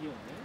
Yeah.